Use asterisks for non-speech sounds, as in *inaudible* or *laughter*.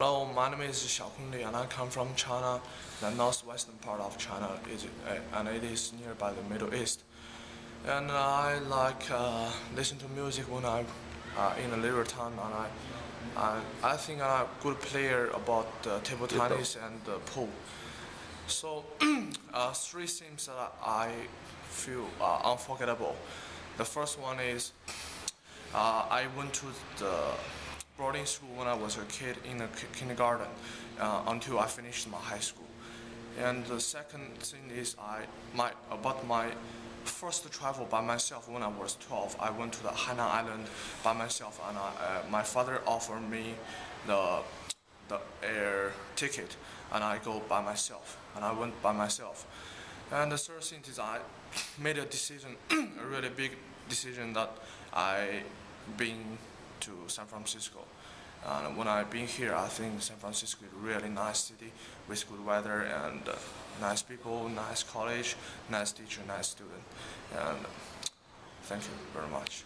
Hello, my name is Xiaokun Li and I come from China. The northwestern part of China uh, and it is nearby the Middle East. And I like uh, listen to music when I'm uh, in a little time, and I, I, I think I'm a good player about uh, table tennis and uh, pool. So *clears throat* uh, three things that I feel are unforgettable. The first one is uh, I went to the boarding school when I was a kid in the kindergarten uh, until I finished my high school. And the second thing is I my about my first travel by myself when I was 12. I went to the Hainan Island by myself, and I, uh, my father offered me the the air ticket, and I go by myself, and I went by myself. And the third thing is I made a decision, *clears throat* a really big decision that I been to San Francisco. And when I've been here, I think San Francisco is a really nice city with good weather and uh, nice people, nice college, nice teacher, nice student. And thank you very much.